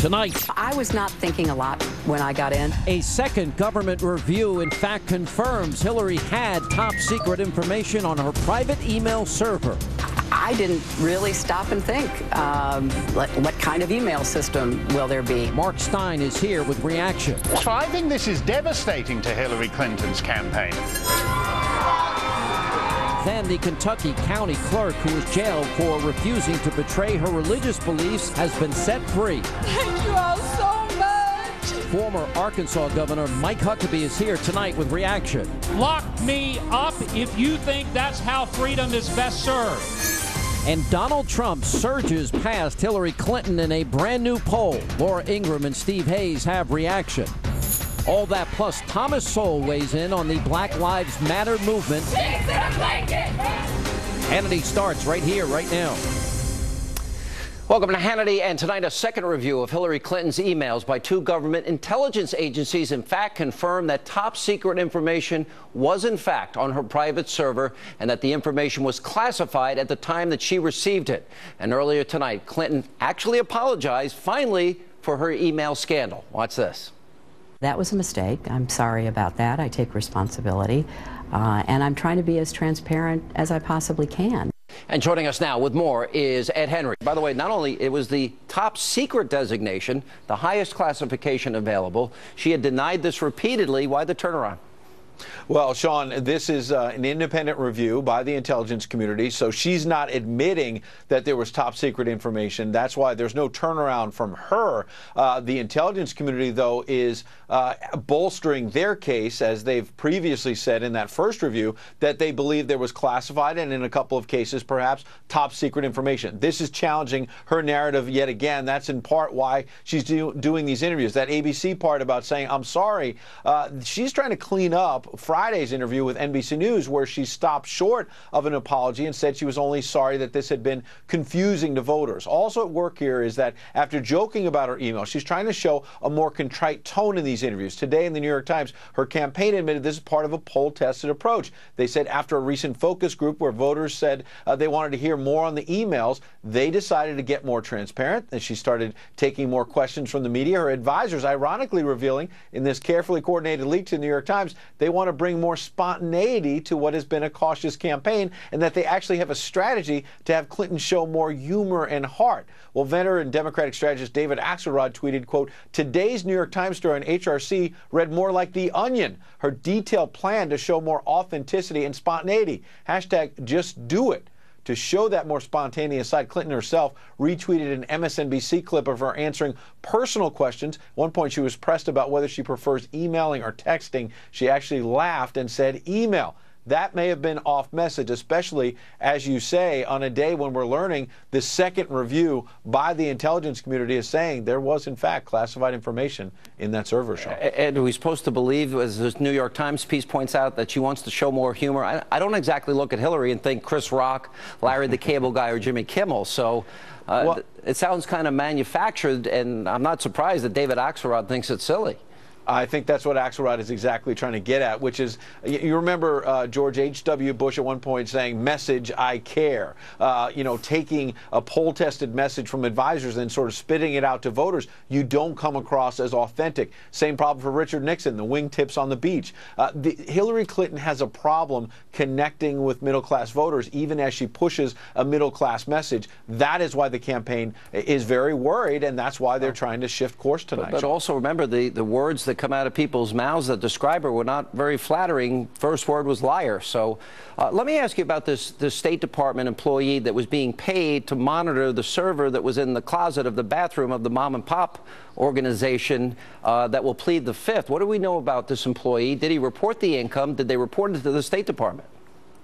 Tonight, I was not thinking a lot when I got in. A second government review, in fact, confirms Hillary had top secret information on her private email server. I didn't really stop and think um, what, what, kind of email system will there be. Mark Steyn is here with reaction. So I think this is devastating to Hillary Clinton's campaign. Then the Kentucky county clerk who was jailed for refusing to betray her religious beliefs has been set free. Thank you all so much. Former Arkansas Governor Mike Huckabee is here tonight with reaction. Lock me up if you think that's how freedom is best served. And Donald Trump surges past Hillary Clinton in a brand new poll. Laura Ingraham and Steve Hayes have reaction. All that plus Thomas Sowell weighs in on the Black Lives Matter movement. Hannity starts right here, right now. Welcome to Hannity, and tonight a second review of Hillary Clinton's emails by two government intelligence agencies. In fact, confirmed that top secret information was in fact on her private server, and that the information was classified at the time that she received it. And earlier tonight, Clinton actually apologized, finally, for her email scandal. Watch this. That was a mistake. I'm sorry about that. I take responsibility. Uh, and I'm trying to be as transparent as I possibly can. And joining us now with more is Ed Henry. By the way, not only it was the top secret designation, the highest classification available. She had denied this repeatedly. Why the turnaround? Well, Sean, this is uh, an independent review by the intelligence community, so she's not admitting that there was top secret information. That's why there's no turnaround from her. Uh, the intelligence community, though, is uh, bolstering their case, as they've previously said in that first review, that they believe there was classified and, in a couple of cases, perhaps top secret information. This is challenging her narrative yet again. That's in part why she's do doing these interviews. That ABC part about saying, I'm sorry, uh, she's trying to clean up Friday's interview with NBC News, where she stopped short of an apology and said she was only sorry that this had been confusing to voters. Also at work here is that after joking about her email, she's trying to show a more contrite tone in these interviews. Today in the New York Times, her campaign admitted this is part of a poll tested approach. They said after a recent focus group where voters said uh, they wanted to hear more on the emails, they decided to get more transparent and she started taking more questions from the media. Her advisors, ironically, revealing in this carefully coordinated leak to the New York Times, they want to bring more spontaneity to what has been a cautious campaign and that they actually have a strategy to have Clinton show more humor and heart. Well, veteran and Democratic strategist David Axelrod tweeted, quote, today's New York Times story on HRC read more like The Onion, her detailed plan to show more authenticity and spontaneity. Hashtag just do it. To show that more spontaneous side, Clinton herself retweeted an MSNBC clip of her answering personal questions. At one point, she was pressed about whether she prefers emailing or texting. She actually laughed and said, email that may have been off message, especially as you say, on a day when we're learning the second review by the intelligence community is saying there was, in fact, classified information in that server show. And we're supposed to believe, as this New York Times piece points out, that she wants to show more humor? I, I don't exactly look at Hillary and think Chris Rock, Larry the Cable Guy, or Jimmy Kimmel. So uh, well, it sounds kind of manufactured, and I'm not surprised that David Axelrod thinks it's silly. I think that's what Axelrod is exactly trying to get at, which is you remember uh, George H.W. Bush at one point saying, message, I care. Uh, you know, taking a poll tested message from advisors and sort of spitting it out to voters, you don't come across as authentic. Same problem for Richard Nixon, the wingtips on the beach. Uh, the, Hillary Clinton has a problem connecting with middle class voters, even as she pushes a middle class message. That is why the campaign is very worried, and that's why they're trying to shift course tonight. But, but also remember the, the words that come out of people's mouths that describe her were not very flattering. First word was liar. So uh, let me ask you about this, this State Department employee that was being paid to monitor the server that was in the closet of the bathroom of the mom and pop organization uh, that will plead the fifth. What do we know about this employee? Did he report the income? Did they report it to the State Department?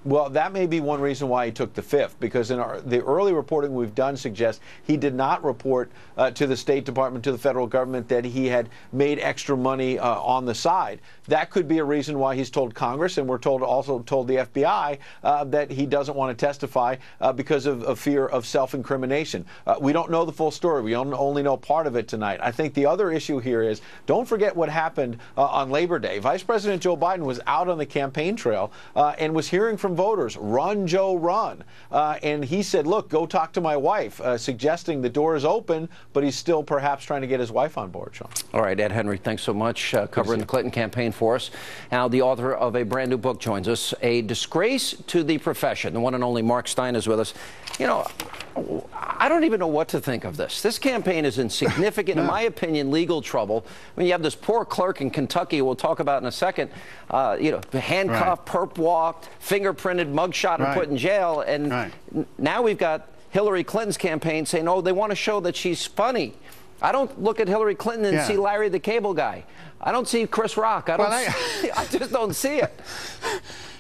Well, that may be one reason why he took the fifth, because in our, the early reporting we've done suggests he did not report uh, to the State Department, to the federal government, that he had made extra money uh, on the side. That could be a reason why he's told Congress, and we're told also told the FBI uh, that he doesn't want to testify uh, because of, of, fear of self-incrimination. Uh, we don't know the full story. We only know part of it tonight. I think the other issue here is don't forget what happened uh, on Labor Day. Vice President Joe Biden was out on the campaign trail and was hearing from voters, run, Joe, run. Uh, and he said, look, go talk to my wife, uh, suggesting the door is open, but he's still perhaps trying to get his wife on board, Sean. All right, Ed Henry, thanks so much uh, covering the Clinton campaign for us. Now, the author of a brand new book joins us, A Disgrace to the Profession. The one and only Mark Steyn is with us. You know, I don't even know what to think of this. This campaign is in significant, in my opinion, legal trouble. I mean, you have this poor clerk in Kentucky, we'll talk about in a second, uh, you know, handcuffed, right. perp walked, fingerprinted, mugshot, right. and put in jail. And right. now we've got Hillary Clinton's campaign saying, oh, they want to show that she's funny. I don't look at Hillary Clinton and yeah. see Larry the Cable Guy. I don't see Chris Rock. I don't. Well, I, I just don't see it.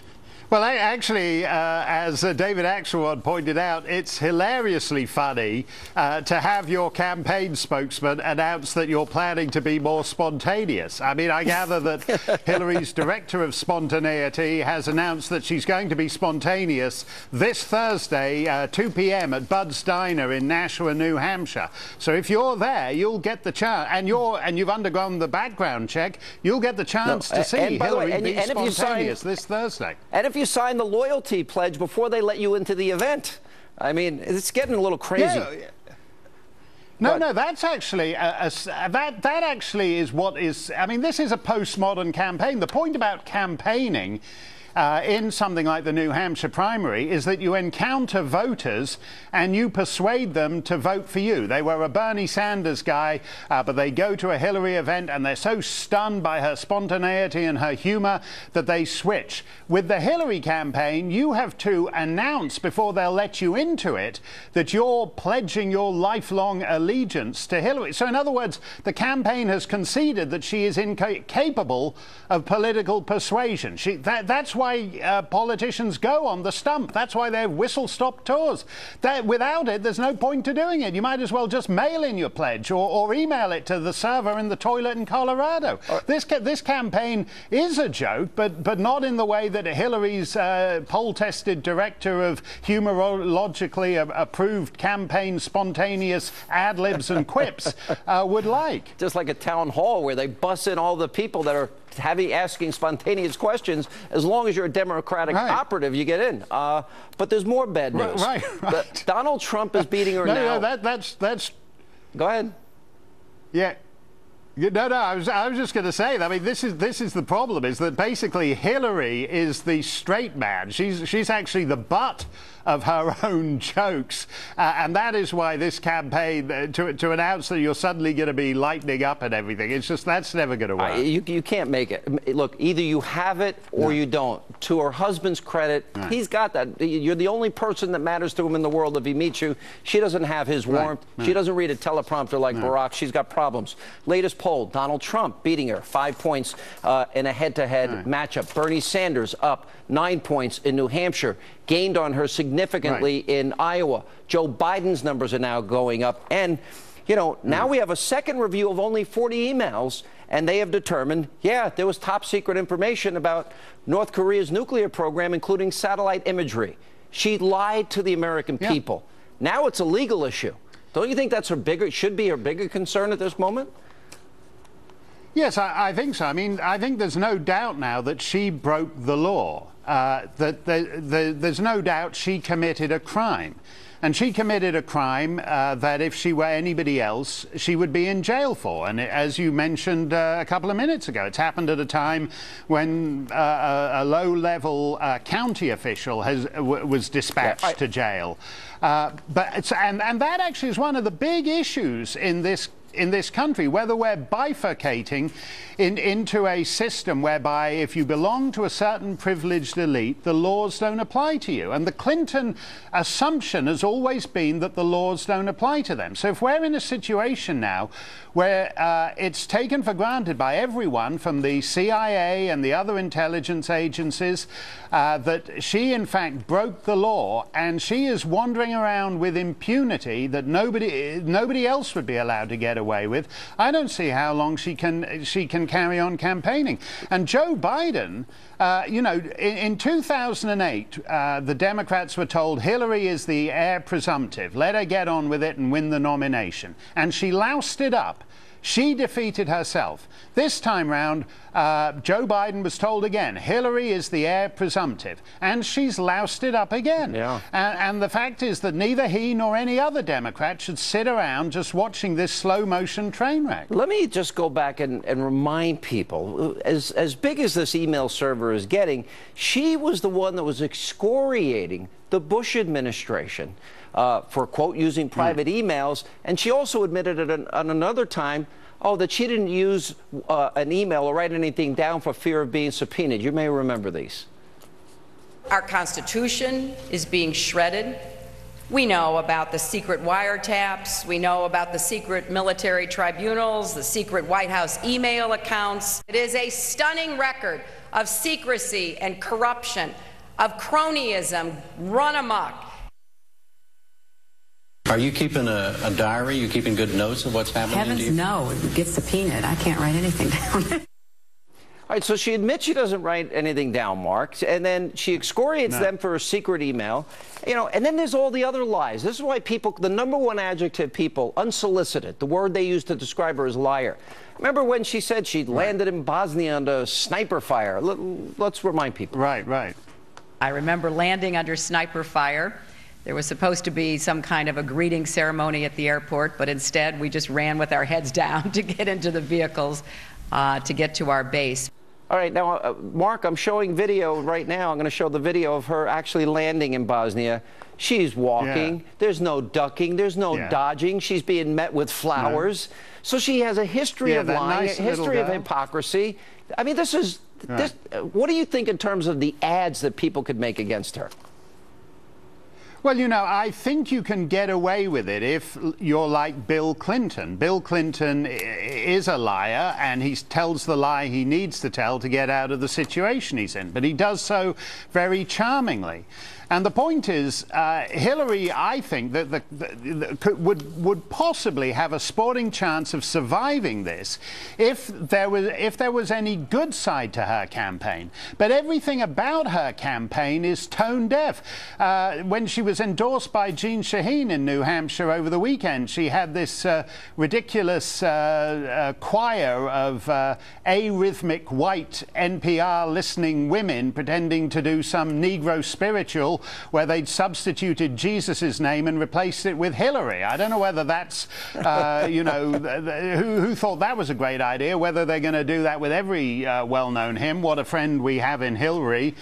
Well, actually, uh, as uh, David Axelrod pointed out, it's hilariously funny uh, to have your campaign spokesman announce that you're planning to be more spontaneous. I mean, I gather that Hillary's director of spontaneity has announced that she's going to be spontaneous this Thursday, uh, 2 p.m. at Bud's Diner in Nashua, New Hampshire. So if you're there, you'll get the chance, and you're and you've undergone the background check, you'll get the chance no, to see Hillary way, and, be and spontaneous sign, this Thursday. If you sign the loyalty pledge before they let you into the event. I mean, it's getting a little crazy. Yeah. No, but, no, that's actually a, a, that that actually is what is. I mean, this is a postmodern campaign. The point about campaigning uh, in something like the New Hampshire primary is that you encounter voters and you persuade them to vote for you. They were a Bernie Sanders guy, uh, but they go to a Hillary event and they're so stunned by her spontaneity and her humor that they switch. With the Hillary campaign, you have to announce before they'll let you into it that you're pledging your lifelong allegiance to Hillary. So, in other words, the campaign has conceded that she is incapable of political persuasion. She, that, that's why why uh, politicians go on the stump. That's why they have whistle stop tours. That, without it, there's no point to doing it. You might as well just mail in your pledge or, or email it to the server in the toilet in Colorado. Right. This, this campaign is a joke, but, but not in the way that Hillary's uh, poll tested director of humorologically approved campaign spontaneous ad libs and quips uh, would like. Just like a town hall where they bus in all the people that are having asking spontaneous questions. As long as you're a Democratic right. operative, you get in. Uh, but there's more bad news. Right, right. The, Donald Trump is beating her no, now. No, that, that's that's. Go ahead. Yeah. No, no. I was, I was just going to say. I mean, this is this is the problem. Is that basically Hillary is the straight man. She's she's actually the butt of her own jokes. Uh, and that is why this campaign, uh, to, to announce that you're suddenly going to be lightening up and everything, it's just that's never going to work. Uh, you, you can't make it. Look, either you have it or no. you don't. To her husband's credit, he's got that. You're the only person that matters to him in the world if he meets you. She doesn't have his warmth. Right. She doesn't read a teleprompter like Barack. She's got problems. Latest poll Donald Trump beating her five points uh, in a head to head matchup. Bernie Sanders up nine points in New Hampshire gained on her significantly right. in Iowa. Joe Biden's numbers are now going up. And, you know, now mm. we have a second review of only 40 emails, and they have determined, yeah, there was top secret information about North Korea's nuclear program, including satellite imagery. She lied to the American yeah. people. Now it's a legal issue. Don't you think that's her bigger, should be her bigger concern at this moment? Yes, I, I, think so. I mean, I think there's no doubt now that she broke the law. Uh, that the, the, there's no doubt she committed a crime. And she committed a crime uh, that if she were anybody else, she would be in jail for. And as you mentioned uh, a couple of minutes ago, it's happened at a time when uh, a, a low level uh, county official has, was dispatched yeah, I... to jail. Uh, but and, and that actually is one of the big issues in this in this country, whether we're bifurcating in, into a system whereby if you belong to a certain privileged elite, the laws don't apply to you. And the Clinton assumption has always been that the laws don't apply to them. So if we're in a situation now where uh, it's taken for granted by everyone from the CIA and the other intelligence agencies uh, that she, in fact, broke the law and she is wandering around with impunity that nobody, nobody else would be allowed to get away with, I don't see how long she can, she can carry on campaigning. And Joe Biden, uh, you know, in, in 2008, uh, the Democrats were told Hillary is the heir presumptive. Let her get on with it and win the nomination. And she loused it up She defeated herself. This time round, uh, Joe Biden was told again Hillary is the heir presumptive, and she's lousted up again. Yeah. And, and the fact is that neither he nor any other Democrat should sit around just watching this slow motion train wreck. Let me just go back and, and remind people as, as big as this email server is getting, she was the one that was excoriating the Bush administration uh, for, quote, using private mm. emails. And she also admitted at an, on another time oh, that she didn't use uh, an email or write anything down for fear of being subpoenaed. You may remember these. Our Constitution is being shredded. We know about the secret wiretaps. We know about the secret military tribunals, the secret White House email accounts. It is a stunning record of secrecy and corruption, of cronyism run amok. Are you keeping a, a diary? You keeping good notes of what's happening? Heavens, no. It gets subpoenaed. I can't write anything down. All right, so she admits she doesn't write anything down, Mark, and then she excoriates no. them for a secret email. You know, and then there's all the other lies. This is why people, the number one adjective people, unsolicited, the word they use to describe her is liar. Remember when she said she landed in Bosnia under sniper fire? Let's remind people. Right, right. I remember landing under sniper fire. There was supposed to be some kind of a greeting ceremony at the airport, but instead we just ran with our heads down to get into the vehicles uh, to get to our base. All right, now, uh, Mark, I'm showing video right now. I'm going to show the video of her actually landing in Bosnia. She's walking. Yeah. There's no ducking. There's no yeah. dodging. She's being met with flowers. No. So she has a history yeah, of lying, nice a history of hypocrisy. I mean, this is. Right. This, uh, what do you think in terms of the ads that people could make against her? Well, you know, I think you can get away with it if you're like Bill Clinton. Bill Clinton is a liar and he tells the lie he needs to tell to get out of the situation he's in, but he does so very charmingly. And the point is, uh, Hillary, I think, that the, the, the, would would possibly have a sporting chance of surviving this if there was if there was any good side to her campaign. But everything about her campaign is tone deaf. Uh, when she was endorsed by Jeanne Shaheen in New Hampshire over the weekend, she had this uh, ridiculous uh, uh, choir of uh, arrhythmic white NPR listening women pretending to do some Negro spiritual where they'd substituted Jesus' name and replaced it with Hillary. I don't know whether that's, uh, you know, who, who, thought that was a great idea, whether they're going to do that with every uh, well known hymn. What a friend we have in Hillary.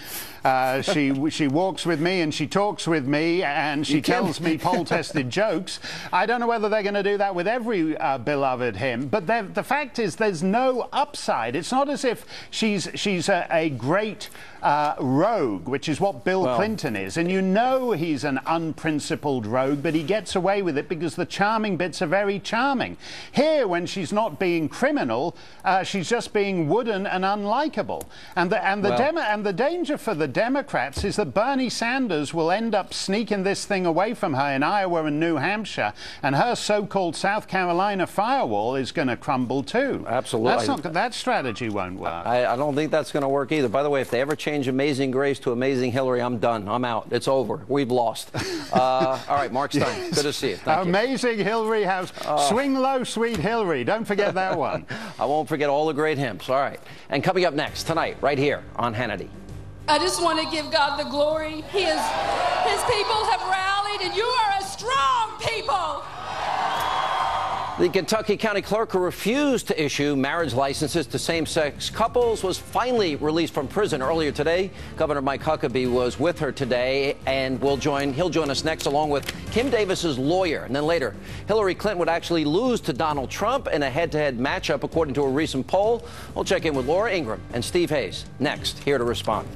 Uh, she she walks with me and she talks with me and she tells me poll tested jokes. I don't know whether they're going to do that with every uh, beloved hymn, but the fact is there's no upside. It's not as if she's she's a, a great uh, rogue, which is what Bill well, Clinton is, and you know he's an unprincipled rogue, but he gets away with it because the charming bits are very charming. Here, when she's not being criminal, uh, she's just being wooden and unlikable, and the and the well, and the danger for the Democrats is that Bernie Sanders will end up sneaking this thing away from her in Iowa and New Hampshire, and her so-called South Carolina firewall is going to crumble too. Absolutely. Not, that strategy won't work. I, I don't think that's going to work either. By the way, if they ever change Amazing Grace to Amazing Hillary, I'm done. I'm out. It's over. We've lost. Uh, all right, Mark Steyn. Good to see you. Thank Amazing you. Hillary House. Uh, Swing low, sweet Hillary. Don't forget that one. I won't forget all the great hymns. All right. And coming up next tonight, right here on Hannity. I just want to give God the glory. He is, his people have rallied, and you are a strong people. The Kentucky County Clerk who refused to issue marriage licenses to same-sex couples was finally released from prison earlier today. Governor Mike Huckabee was with her today and will join he'll join us next along with Kim Davis's lawyer. And then later, Hillary Clinton would actually lose to Donald Trump in a head-to-head matchup according to a recent poll. We'll check in with Laura Ingraham and Steve Hayes next here to respond.